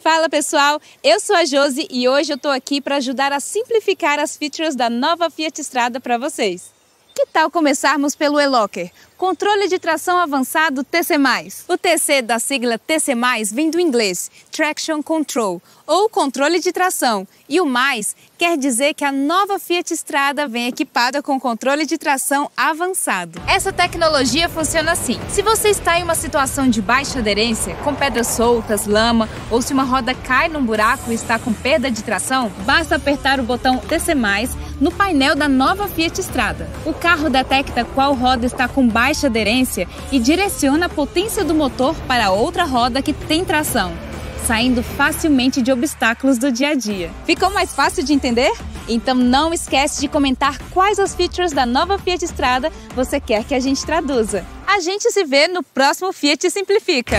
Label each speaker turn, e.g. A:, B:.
A: Fala pessoal, eu sou a Josi e hoje eu tô aqui para ajudar a simplificar as features da nova Fiat Strada para vocês. Que tal começarmos pelo E-Locker, controle de tração avançado TC+. O TC da sigla TC+, vem do inglês Traction Control, ou controle de tração, e o mais quer dizer que a nova Fiat Strada vem equipada com controle de tração avançado. Essa tecnologia funciona assim. Se você está em uma situação de baixa aderência, com pedras soltas, lama, ou se uma roda cai num buraco e está com perda de tração, basta apertar o botão TC+, no painel da nova Fiat Strada. O carro detecta qual roda está com baixa aderência e direciona a potência do motor para outra roda que tem tração, saindo facilmente de obstáculos do dia a dia. Ficou mais fácil de entender? Então não esquece de comentar quais as features da nova Fiat Strada você quer que a gente traduza. A gente se vê no próximo Fiat Simplifica.